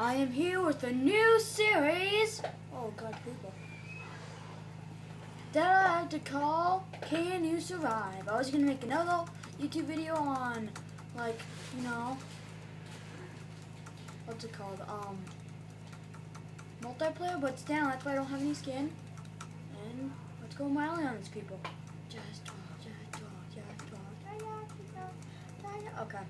I am here with a new series. Oh God, people. That I like to call "Can You Survive?" I was gonna make another YouTube video on, like, you know, what's it called? Um, multiplayer, but it's down. That's why I don't have any skin. And let's go mildly on these people. Just talk, just talk, just talk. Okay,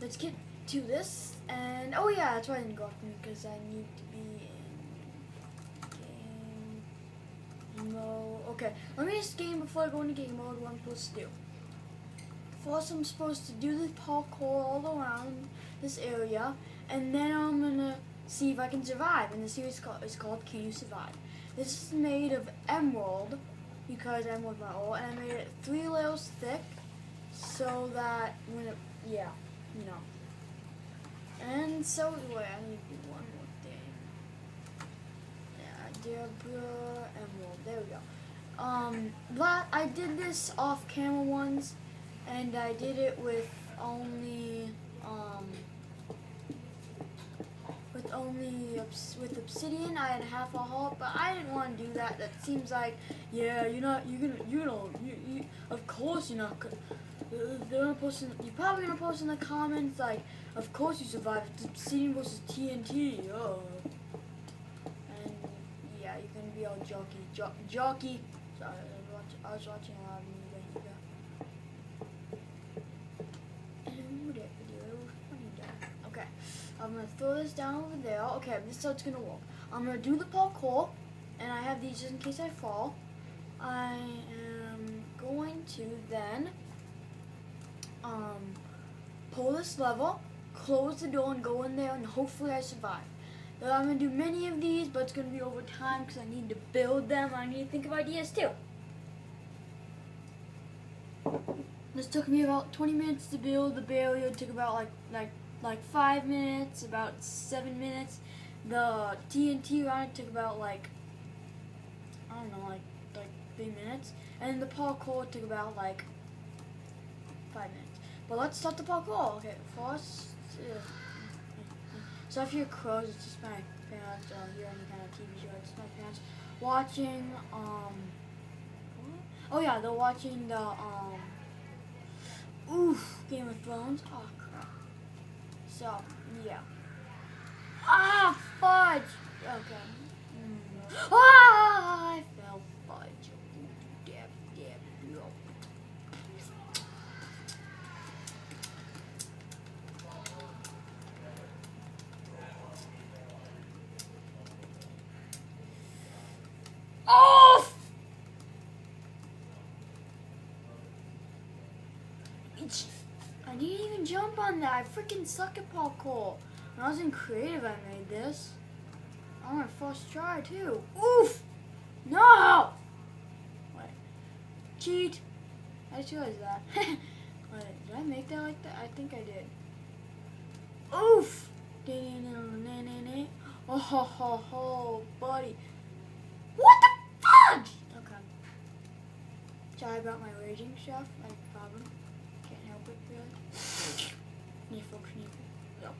let's get to this. And oh yeah, that's why I didn't go off me because I need to be in game mode. Okay, let me just game before I go into game mode. What I'm supposed to do. First, I'm supposed to do the parkour all around this area, and then I'm gonna see if I can survive. And the series called, is called Can You Survive? This is made of emerald because emerald my old, and I made it three layers thick so that when it, yeah, you know. And so, wait, I need to do one more thing. Yeah, Deborah Emerald. There we go. Um, but I did this off camera once, and I did it with only, um, with only with obsidian. I had half a heart, but I didn't want to do that. That seems like, yeah, you're not, you're gonna, you know, you, you, of course you're not gonna. They're gonna post in, you're probably gonna post in the comments like, of course you survived. Obsidian versus TNT. Oh. And yeah, you're gonna be all jockey, jo- jockey. Sorry, I was, watch, I was watching a lot of though. Okay, I'm gonna throw this down over there. Okay, this is how it's gonna work. I'm gonna do the parkour, and I have these just in case I fall. I am going to then this lever, close the door, and go in there, and hopefully I survive. Now, I'm gonna do many of these, but it's gonna be over time because I need to build them. I need to think of ideas too. This took me about 20 minutes to build the barrier. It took about like like like five minutes, about seven minutes. The TNT round took about like I don't know, like like three minutes, and the parkour took about like five minutes. But let's start the parkour. Okay, first. Uh, so if you're crows, it's just my parents. Uh, hear any kind of TV show, it's my parents watching. Um. Oh yeah, they're watching the um. Oof, Game of Thrones. Oh crap. So yeah. Ah, fudge. Okay. Mm. Ah, I fell fudge. Dab, dab, no. Off! It's- I didn't even jump on that. I freaking suck at parkour. When I was in creative, I made this. On my first try, too. Oof! No! Wait. Cheat. I just realized that. Wait, did I make that like that? I think I did. Oof! Oh ho ho ho, buddy. What the fudge? Okay. Sorry about my raging stuff. A problem. Yep.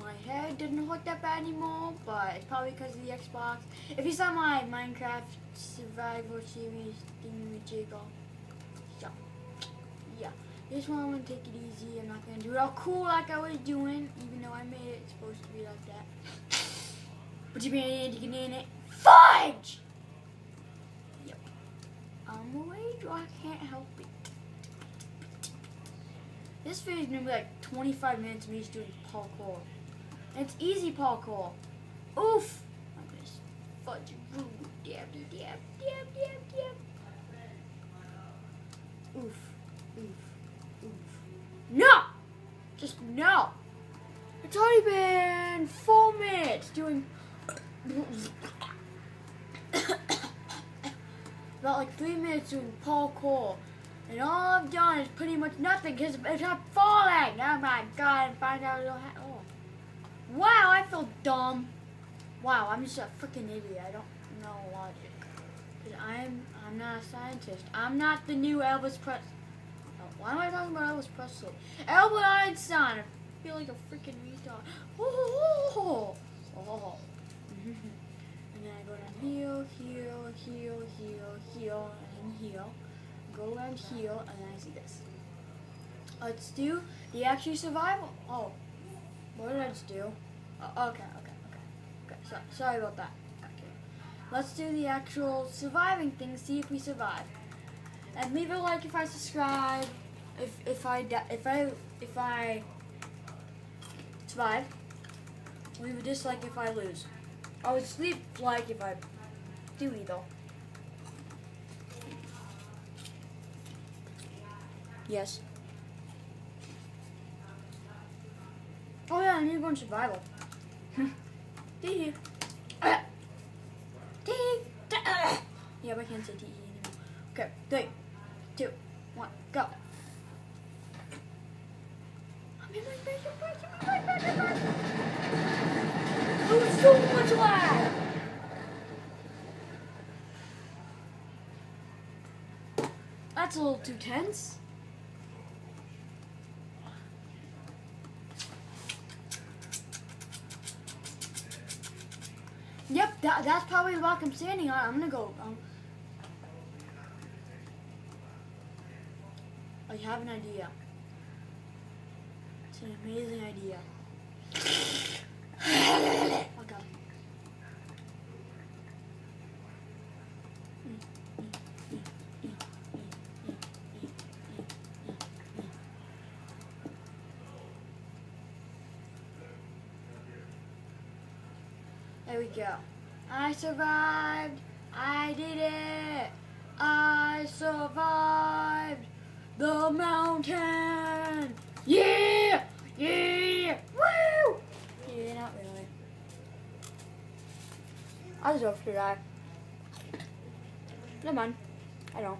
My head didn't hurt that bad anymore, but it's probably because of the Xbox. If you saw my Minecraft Survival Series thingamajiggle, so, yeah. This one I'm gonna take it easy. I'm not gonna do it all cool like I was doing, even though I made it supposed to be like that. But you made it, in it. Fudge! Yep. I'm a rage, I can't help it. This video is gonna be like 25 minutes of me just doing parkour. And it's easy parkour. Oof! I'm gonna fudge. Ooh, dab, dab, dab, dab, dab. Oof, oof, oof. No! Just no! It's already been four minutes doing. About like three minutes doing parkour. And all I've done is pretty much nothing because it's not falling. Oh my god, and find out it'll oh. Wow, I feel dumb. Wow, I'm just a freaking idiot. I don't know logic. Cause I'm, I'm not a scientist. I'm not the new Elvis Presley. Oh, why am I talking about Elvis Presley? Albert Einstein! I feel like a freaking retard. Oh, oh, and then I go down heel, heel, heel, heel, heel, and heel. Go around heal, and then I see this. Let's do the actual survival. Oh, what did I just do? Oh, okay, okay, okay. Okay, so, sorry about that. Okay. Let's do the actual surviving thing, see if we survive. And leave a like if I subscribe, if if I if I if I survive. Leave a dislike if I lose. I would sleep like if I do either. Yes. Oh yeah, I need to go in survival. Tee. Tee. Yeah, but I can't say tee anymore. Okay, three, two, one, go. So much lag. That's a little too tense. Yep, that, that's probably the rock I'm standing on. I'm gonna go. Um, I have an idea. It's an amazing idea. There we go. I survived. I did it. I survived the mountain. Yeah! Yeah! Woo! Yeah, not really. I deserve to die. Never mind. I don't.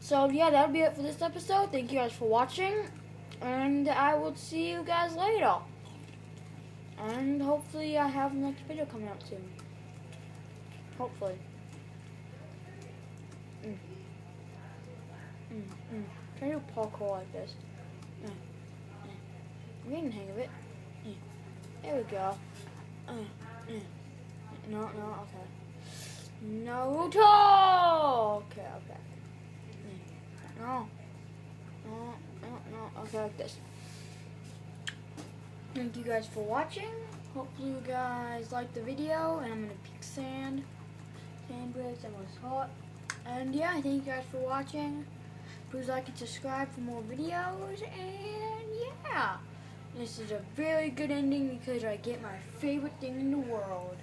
So yeah, that'll be it for this episode. Thank you guys for watching, and I will see you guys later. And hopefully, I have next video coming out soon. Hopefully. Mm. Mm, mm. Try to do parkour like this. Mm, mm. I'm getting the hang of it. Mm. There we go. Uh, mm. No, no, okay. Naruto! Okay, okay. No. No, no, Like this. Thank you guys for watching. Hopefully you guys liked the video. And I'm going to pick sand. Sand bricks. and was hot. And yeah, thank you guys for watching. Please like and subscribe for more videos. And yeah. This is a very good ending because I get my favorite thing in the world.